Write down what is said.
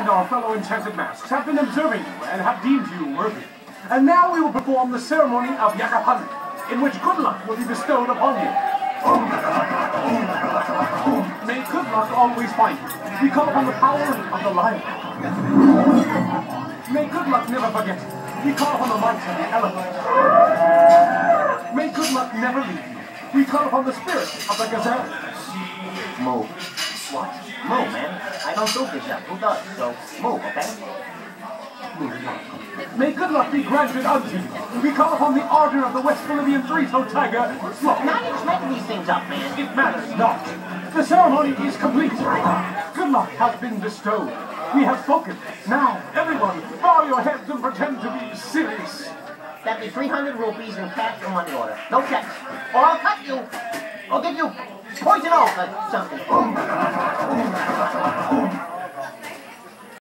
and our fellow enchanted masks have been observing you and have deemed you worthy. And now we will perform the ceremony of Yakapan, in which good luck will be bestowed upon you. May good luck always find you. We call upon the power of the lion. May good luck never forget you. We call upon the might of the elephant. May good luck never leave you. We call upon the spirit of the gazelle. Move. What? Move, man. I don't do gazelle. Who does? So move, okay? May good luck be granted unto you. We call upon the ardor of the West Bolivian three-toed tiger, Sloth. Now you're just making these things up, man. It matters not. The ceremony is complete. Good luck has been bestowed. We have spoken. Now, everyone, bow your heads and pretend to be serious. That'd be 300 rupees in cash or money order. No checks. Or I'll cut you. I'll give you poison oak or something.